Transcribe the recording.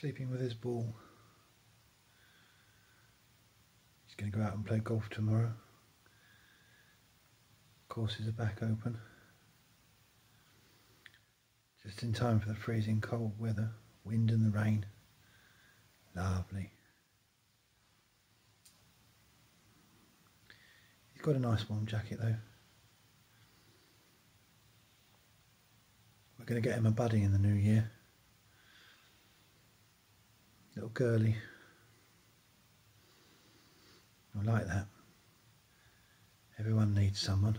sleeping with his ball. He's going to go out and play golf tomorrow. Courses are back open. Just in time for the freezing cold weather, wind and the rain. Lovely. He's got a nice warm jacket though. We're going to get him a buddy in the new year. Little girly. I like that. Everyone needs someone.